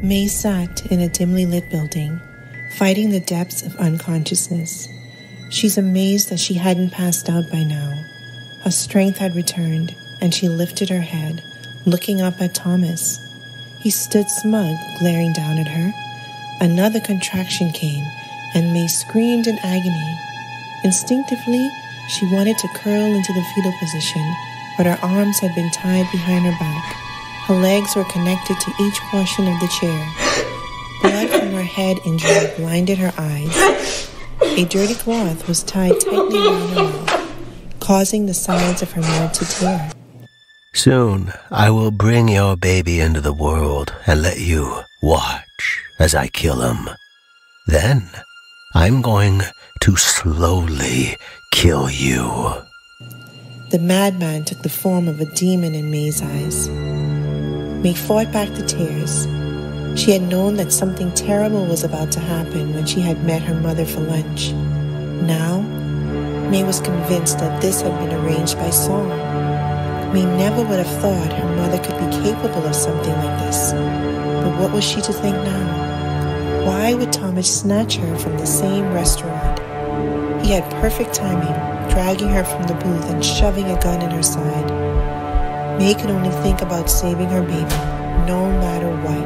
May sat in a dimly lit building, fighting the depths of unconsciousness. She's amazed that she hadn't passed out by now. Her strength had returned, and she lifted her head, looking up at Thomas. He stood smug, glaring down at her. Another contraction came, and May screamed in agony. Instinctively, she wanted to curl into the fetal position, but her arms had been tied behind her back. Her legs were connected to each portion of the chair. Blood from her head injury blinded her eyes. A dirty cloth was tied tightly around her mouth, causing the sides of her mouth to tear. Soon I will bring your baby into the world and let you watch as I kill him. Then I'm going to slowly kill you. The madman took the form of a demon in May's eyes. May fought back the tears. She had known that something terrible was about to happen when she had met her mother for lunch. Now, May was convinced that this had been arranged by Song. May never would have thought her mother could be capable of something like this. But what was she to think now? Why would Thomas snatch her from the same restaurant? He had perfect timing, dragging her from the booth and shoving a gun in her side. May could only think about saving her baby, no matter what.